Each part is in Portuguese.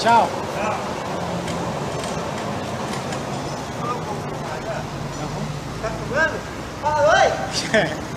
Tchau. Tá filmando? Fala oi!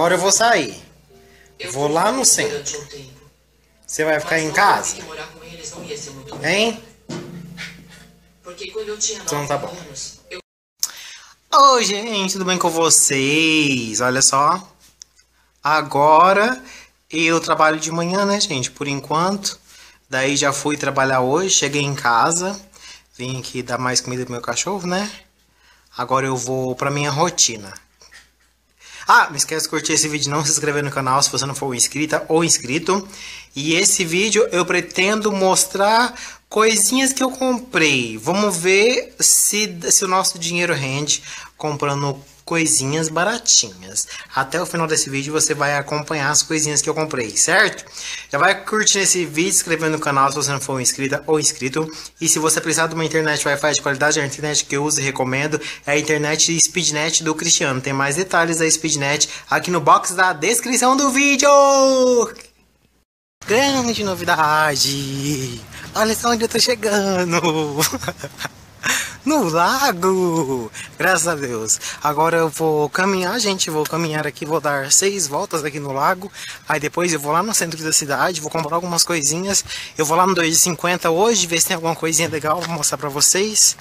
Agora eu vou sair. Vou lá no centro. Você vai ficar em casa? Hein? Então tá bom. Oi, gente, tudo bem com vocês? Olha só. Agora eu trabalho de manhã, né, gente? Por enquanto. Daí já fui trabalhar hoje, cheguei em casa. Vim aqui dar mais comida pro meu cachorro, né? Agora eu vou pra minha rotina. Ah, não esquece de curtir esse vídeo, não se inscrever no canal se você não for inscrita ou inscrito. E esse vídeo eu pretendo mostrar coisinhas que eu comprei. Vamos ver se, se o nosso dinheiro rende comprando coisinhas baratinhas. Até o final desse vídeo você vai acompanhar as coisinhas que eu comprei, certo? Já vai curtindo esse vídeo, inscrevendo no canal se você não for inscrita ou inscrito. E se você precisar de uma internet Wi-Fi de qualidade, a internet que eu uso e recomendo é a internet Speednet do Cristiano. Tem mais detalhes da Speednet aqui no box da descrição do vídeo. Grande novidade! Olha só onde eu tô chegando! no lago! Graças a Deus. Agora eu vou caminhar, gente. Vou caminhar aqui, vou dar seis voltas aqui no lago. Aí depois eu vou lá no centro da cidade, vou comprar algumas coisinhas. Eu vou lá no 2,50 hoje, ver se tem alguma coisinha legal, vou mostrar pra vocês.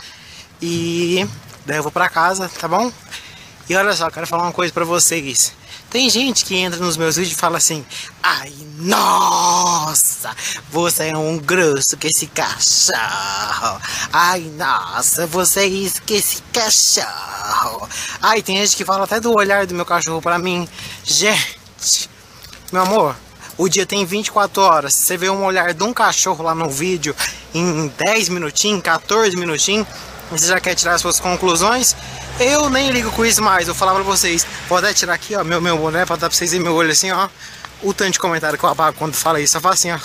E daí eu vou pra casa, tá bom? E olha só, quero falar uma coisa pra vocês. Tem gente que entra nos meus vídeos e fala assim: Ai, nossa, você é um grosso que esse cachorro. Ai, nossa, você é isso que esse cachorro. Ai, tem gente que fala até do olhar do meu cachorro pra mim. Gente, meu amor, o dia tem 24 horas. Você vê um olhar de um cachorro lá no vídeo em 10 minutinhos, 14 minutinhos, você já quer tirar as suas conclusões? Eu nem ligo com isso mais, vou falar pra vocês. Vou até tirar aqui, ó, meu, meu boné pra dar pra vocês verem meu olho assim, ó. O tanto de comentário que eu apago quando fala isso, eu faço assim, ó.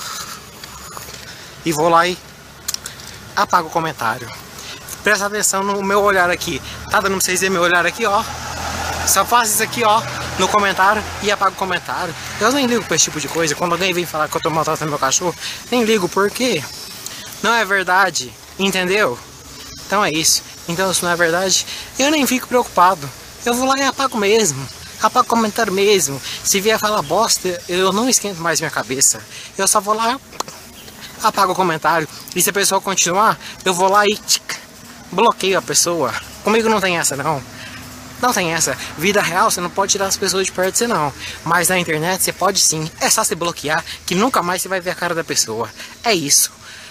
E vou lá e apago o comentário. Presta atenção no meu olhar aqui. Tá dando pra vocês verem meu olhar aqui, ó. Só faço isso aqui, ó, no comentário e apago o comentário. Eu nem ligo pra esse tipo de coisa. Quando alguém vem falar que eu tô maltratando meu cachorro, nem ligo, porque não é verdade, entendeu? Então é isso. Então, se não é verdade, eu nem fico preocupado. Eu vou lá e apago mesmo. Apago comentário mesmo. Se vier falar bosta, eu não esquento mais minha cabeça. Eu só vou lá, apago o comentário. E se a pessoa continuar, eu vou lá e tchic, bloqueio a pessoa. Comigo não tem essa, não. Não tem essa. Vida real, você não pode tirar as pessoas de perto de você, não. Mas na internet, você pode sim. É só se bloquear, que nunca mais você vai ver a cara da pessoa. É isso.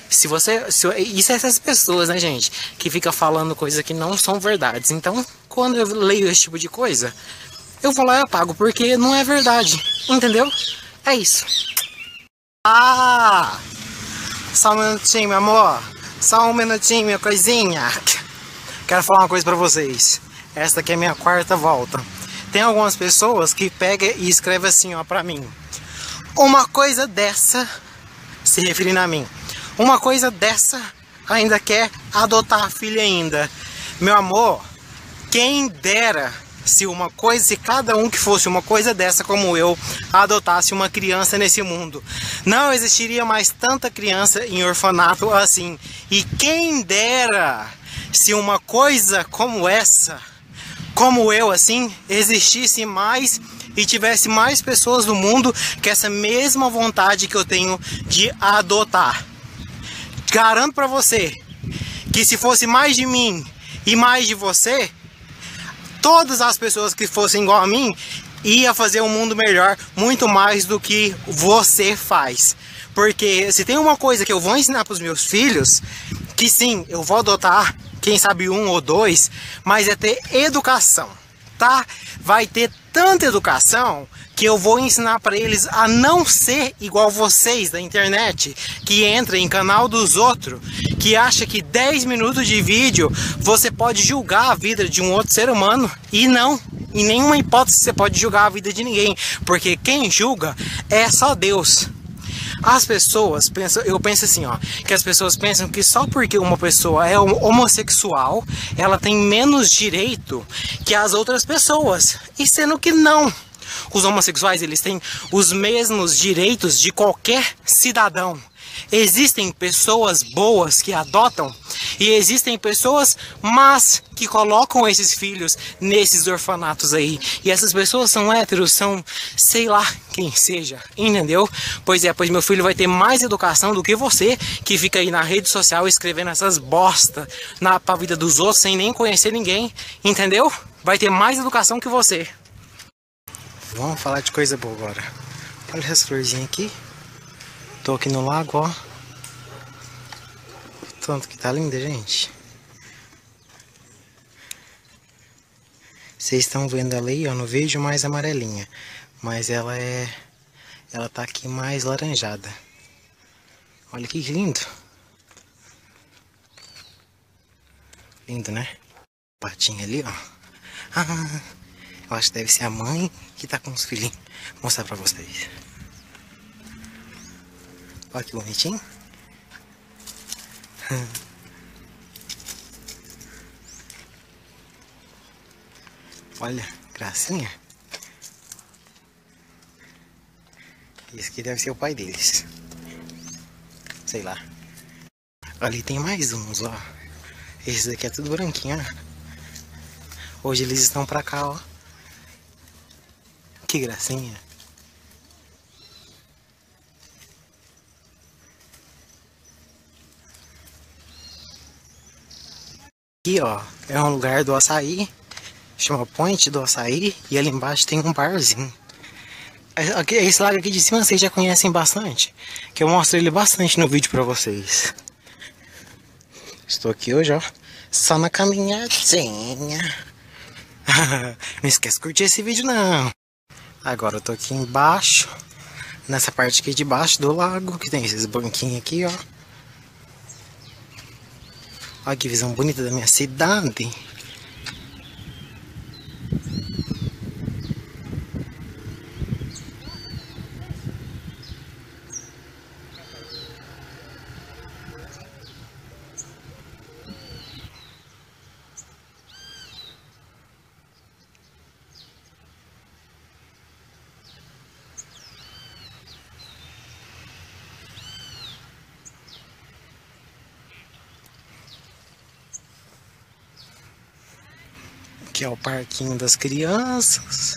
Se você. Se, isso é essas pessoas, né, gente? Que fica falando coisas que não são verdades. Então, quando eu leio esse tipo de coisa, eu vou lá e apago, porque não é verdade. Entendeu? É isso. Ah! Só um minutinho, meu amor. Só um minutinho, minha coisinha. Quero falar uma coisa pra vocês. Esta aqui é a minha quarta volta. Tem algumas pessoas que pegam e escrevem assim, ó, pra mim. Uma coisa dessa, se referindo a mim. Uma coisa dessa ainda quer adotar a filha ainda. Meu amor, quem dera se uma coisa, se cada um que fosse uma coisa dessa como eu adotasse uma criança nesse mundo. Não existiria mais tanta criança em orfanato assim. E quem dera se uma coisa como essa, como eu assim, existisse mais e tivesse mais pessoas no mundo com essa mesma vontade que eu tenho de adotar. Garanto para você que se fosse mais de mim e mais de você, todas as pessoas que fossem igual a mim ia fazer um mundo melhor muito mais do que você faz. Porque se tem uma coisa que eu vou ensinar para os meus filhos, que sim, eu vou adotar, quem sabe um ou dois, mas é ter educação, Vai ter tanta educação que eu vou ensinar para eles a não ser igual vocês da internet, que entra em canal dos outros, que acha que 10 minutos de vídeo você pode julgar a vida de um outro ser humano e não. Em nenhuma hipótese você pode julgar a vida de ninguém, porque quem julga é só Deus. As pessoas pensam, eu penso assim, ó, que as pessoas pensam que só porque uma pessoa é homossexual, ela tem menos direito que as outras pessoas. E sendo que não os homossexuais eles têm os mesmos direitos de qualquer cidadão. Existem pessoas boas que adotam e existem pessoas más que colocam esses filhos nesses orfanatos aí. E essas pessoas são héteros, são sei lá quem seja, entendeu? Pois é, pois meu filho vai ter mais educação do que você que fica aí na rede social escrevendo essas bosta na pra vida dos outros sem nem conhecer ninguém, entendeu? Vai ter mais educação que você. Vamos falar de coisa boa agora. Olha essas florzinhas aqui. Tô aqui no lago, ó. Tanto que tá linda, gente. Vocês estão vendo ela aí, ó, no verde mais amarelinha. Mas ela é... Ela tá aqui mais laranjada. Olha que lindo. Lindo, né? Patinha ali, ó. Ah, eu acho que deve ser a mãe que tá com os filhinhos. Vou mostrar pra vocês. Olha que bonitinho. Olha, gracinha. Esse aqui deve ser o pai deles. Sei lá. Ali tem mais uns, ó. Esse daqui é tudo branquinho, ó. Hoje eles estão pra cá, ó. Que gracinha. Aqui, ó, é um lugar do açaí. Chama Point do Açaí. E ali embaixo tem um barzinho. Esse lago aqui de cima vocês já conhecem bastante. Que eu mostro ele bastante no vídeo pra vocês. Estou aqui hoje, ó. Só na caminhadinha. não esquece de curtir esse vídeo, não. Agora eu tô aqui embaixo. Nessa parte aqui de baixo do lago. Que tem esses banquinhos aqui, ó. Olha que visão bonita da minha cidade. Parquinho das crianças.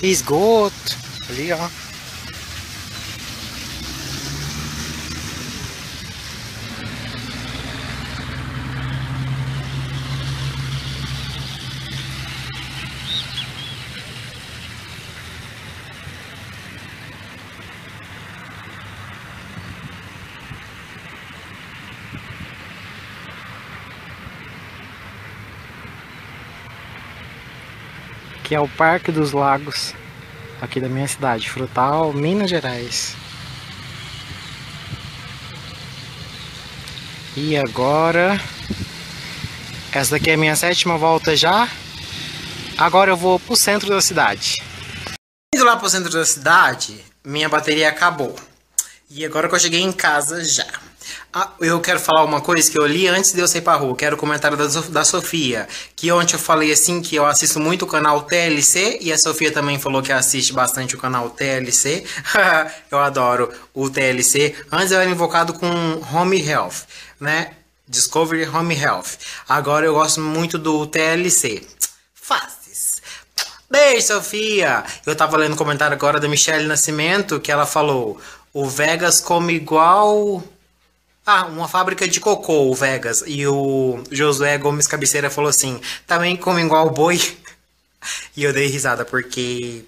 Esgoto, ali ó. Que é o Parque dos Lagos, aqui da minha cidade, Frutal, Minas Gerais. E agora, essa daqui é a minha sétima volta já. Agora eu vou pro centro da cidade. Indo lá pro centro da cidade, minha bateria acabou. E agora que eu cheguei em casa já. Ah, eu quero falar uma coisa que eu li antes de eu sair pra rua. Quero o comentário da, da Sofia. Que ontem eu falei assim que eu assisto muito o canal TLC. E a Sofia também falou que assiste bastante o canal TLC. eu adoro o TLC. Antes eu era invocado com Home Health, né? Discovery Home Health. Agora eu gosto muito do TLC. Fáceis. Beijo, Sofia! Eu tava lendo o comentário agora da Michelle Nascimento que ela falou: o Vegas come igual ah, uma fábrica de cocô, o Vegas. E o Josué Gomes Cabeceira falou assim: também come igual boi. E eu dei risada porque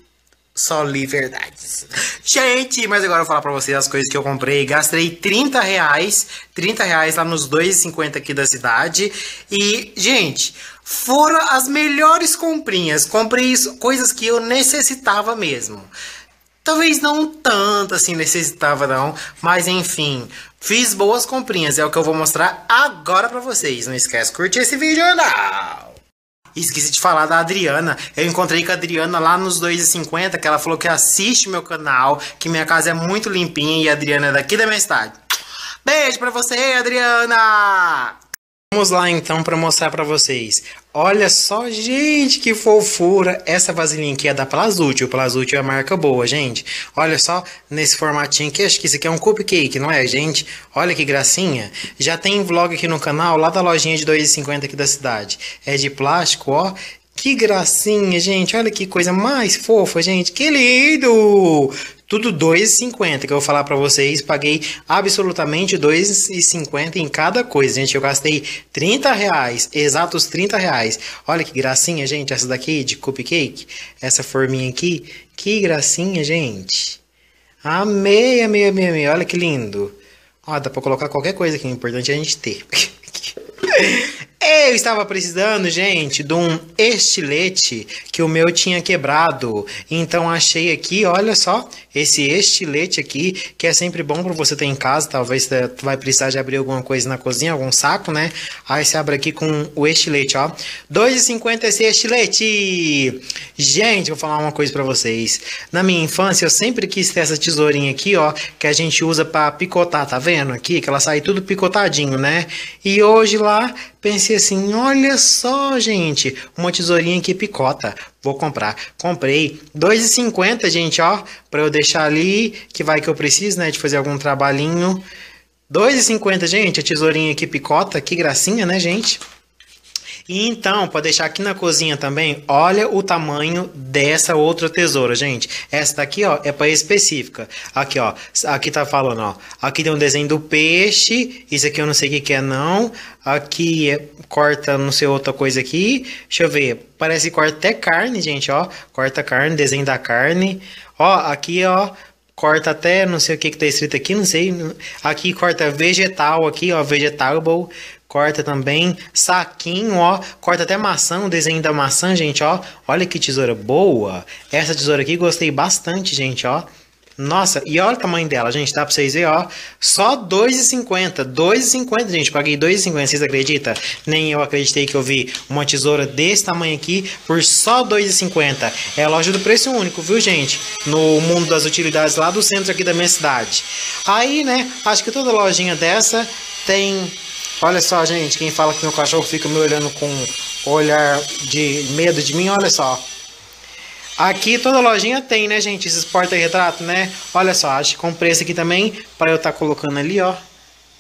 só li verdades. Gente, mas agora eu vou falar pra vocês as coisas que eu comprei. Gastei 30 reais. 30 reais lá nos 2,50 aqui da cidade. E, gente, foram as melhores comprinhas. Comprei coisas que eu necessitava mesmo. Talvez não tanto assim necessitava não, mas enfim, fiz boas comprinhas, é o que eu vou mostrar agora pra vocês. Não esquece de curtir esse vídeo não! Esqueci de falar da Adriana. Eu encontrei com a Adriana lá nos 2,50, que ela falou que assiste meu canal, que minha casa é muito limpinha e a Adriana é daqui da minha cidade. Beijo pra você, Adriana! Vamos lá então para mostrar para vocês. Olha só, gente, que fofura. Essa vasilhinha aqui é da Plazútil. Plazútil é a marca boa, gente. Olha só, nesse formatinho aqui, acho que isso aqui é um cupcake, não é, gente? Olha que gracinha. Já tem vlog aqui no canal, lá da lojinha de 2,50 aqui da cidade. É de plástico, ó. Que gracinha, gente. Olha que coisa mais fofa, gente. Que lindo! Tudo 2,50 que eu vou falar para vocês. Paguei absolutamente 2,50 em cada coisa, gente. Eu gastei 30 reais, exatos 30 reais. Olha que gracinha, gente. Essa daqui de cupcake, essa forminha aqui. Que gracinha, gente. Amei, amei, amei, amei. Olha que lindo. Ó, dá pra colocar qualquer coisa aqui. O importante é a gente ter. Eu estava precisando, gente, de um estilete que o meu tinha quebrado. Então achei aqui, olha só, esse estilete aqui, que é sempre bom para você ter em casa. Talvez você vai precisar de abrir alguma coisa na cozinha, algum saco, né? Aí você abre aqui com o estilete, ó. 2,50 esse estilete! Gente, vou falar uma coisa para vocês. Na minha infância, eu sempre quis ter essa tesourinha aqui, ó, que a gente usa para picotar, tá vendo aqui? Que ela sai tudo picotadinho, né? E hoje lá Pensei assim, olha só, gente, uma tesourinha que picota. Vou comprar. Comprei 2,50, gente, ó, para eu deixar ali, que vai que eu preciso, né, de fazer algum trabalhinho. 2,50, gente, a tesourinha que picota, que gracinha, né, gente? E então, para deixar aqui na cozinha também, olha o tamanho dessa outra tesoura, gente. Essa daqui, ó, é para específica. Aqui, ó, aqui tá falando, ó. Aqui tem um desenho do peixe. Isso aqui eu não sei o que, que é, não. Aqui é, corta não sei outra coisa aqui. Deixa eu ver. Parece que corta até carne, gente, ó. Corta carne, desenho da carne. Ó, aqui, ó corta até não sei o que que tá escrito aqui, não sei. Aqui corta vegetal aqui, ó, vegetable corta também saquinho, ó, corta até maçã, o desenho da maçã, gente, ó. Olha que tesoura boa. Essa tesoura aqui gostei bastante, gente, ó. Nossa, e olha o tamanho dela, gente, dá pra vocês verem, ó. Só R$2,50. R$2,50, gente. Paguei R$2,50, vocês acreditam? Nem eu acreditei que eu vi uma tesoura desse tamanho aqui por só R$2,50. É loja do preço único, viu, gente? No mundo das utilidades lá do centro aqui da minha cidade. Aí, né, acho que toda lojinha dessa tem Olha só, gente, quem fala que meu cachorro fica me olhando com olhar de medo de mim, olha só. Aqui toda lojinha tem, né, gente, esses porta-retrato, né? Olha só, acho que comprei esse aqui também para eu estar tá colocando ali, ó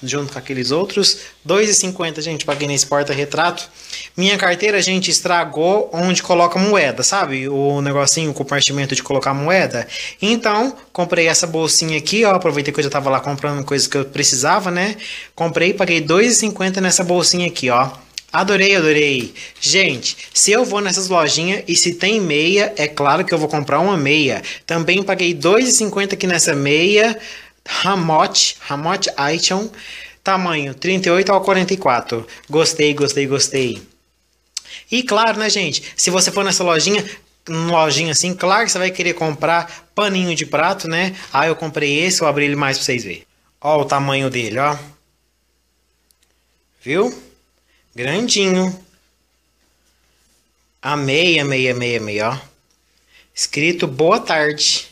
junto com aqueles outros. 2,50, gente, paguei nesse porta-retrato. Minha carteira, gente, estragou onde coloca moeda, sabe? O negocinho, o compartimento de colocar moeda. Então, comprei essa bolsinha aqui, ó. Aproveitei que eu já tava lá comprando coisas que eu precisava, né? Comprei paguei 2,50 nessa bolsinha aqui, ó. Adorei, adorei. Gente, se eu vou nessas lojinhas e se tem meia, é claro que eu vou comprar uma meia. Também paguei 2,50 aqui nessa meia. Hamot, Hamot Item, tamanho 38 ao 44. Gostei, gostei, gostei. E claro, né, gente? Se você for nessa lojinha, lojinha assim, claro que você vai querer comprar paninho de prato, né? Ah, eu comprei esse, vou abrir ele mais pra vocês verem. Ó o tamanho dele, ó. Viu? Grandinho. Amei, amei, amei, amei, ó. Escrito boa tarde.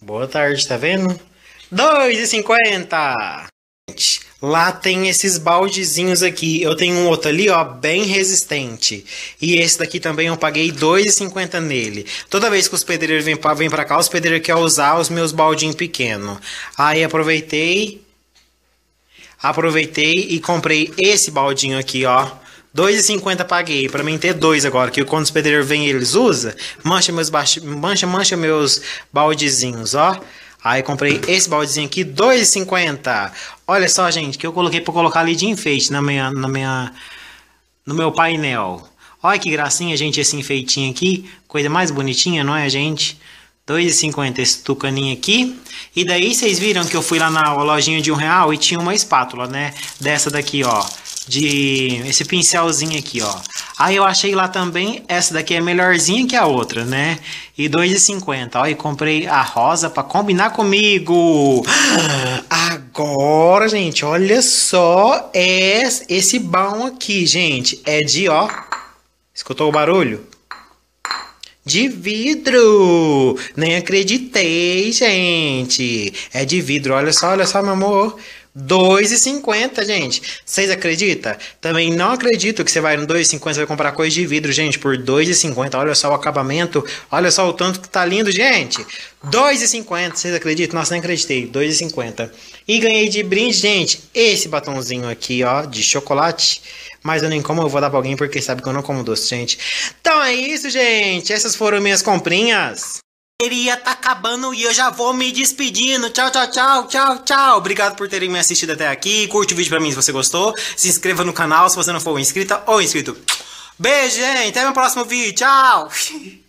Boa tarde, tá vendo? 2,50. Lá tem esses baldezinhos aqui. Eu tenho um outro ali, ó, bem resistente. E esse daqui também eu paguei 2,50 nele. Toda vez que os pedreiros vêm pra, vêm pra cá, os pedreiros querem usar os meus baldinhos pequenos. Aí aproveitei. Aproveitei e comprei esse baldinho aqui, ó. 2,50 paguei. Pra mim ter dois agora. Que quando os pedreiros vêm eles usam. Mancha meus, mancha, mancha meus baldezinhos, ó. Aí comprei esse baldezinho aqui, 2,50. Olha só, gente, que eu coloquei para colocar ali de enfeite na minha, na minha, no meu painel. Olha que gracinha, gente, esse enfeitinho aqui. Coisa mais bonitinha, não é, gente? 2,50 esse tucaninho aqui. E daí vocês viram que eu fui lá na lojinha de um real e tinha uma espátula, né? Dessa daqui, ó de esse pincelzinho aqui, ó. Aí eu achei lá também, essa daqui é melhorzinha que a outra, né? E 2,50, ó, e comprei a rosa para combinar comigo. Agora, gente, olha só esse bom aqui, gente. É de, ó, escutou o barulho? De vidro! Nem acreditei, gente. É de vidro. Olha só, olha só, meu amor. 2,50, gente. Vocês acreditam? Também não acredito que você vai no 2,50 vai comprar coisa de vidro, gente, por 2,50. Olha só o acabamento, olha só o tanto que tá lindo, gente. 2,50, vocês acreditam? Nossa, nem acreditei. 2,50. E ganhei de brinde, gente, esse batonzinho aqui, ó, de chocolate. Mas eu nem como, eu vou dar pra alguém porque sabe que eu não como doce, gente. Então é isso, gente. Essas foram minhas comprinhas bateria tá acabando e eu já vou me despedindo. Tchau, tchau, tchau, tchau, tchau. Obrigado por terem me assistido até aqui. Curte o vídeo pra mim se você gostou. Se inscreva no canal se você não for inscrita ou inscrito. Beijo, gente. Até meu próximo vídeo. Tchau.